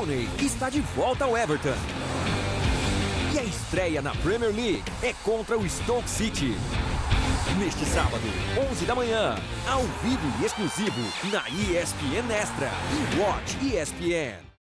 Rooney está de volta ao Everton. E a estreia na Premier League é contra o Stoke City. Neste sábado, 11 da manhã, ao vivo e exclusivo na ESPN Extra e Watch ESPN.